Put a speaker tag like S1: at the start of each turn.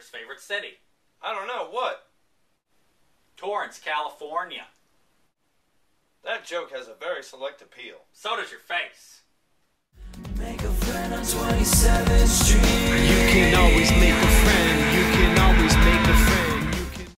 S1: America's favorite city?
S2: I don't know, what?
S1: Torrance, California.
S2: That joke has a very select appeal.
S1: So does your face.
S3: Make a friend on 27th Street.
S4: You can always make a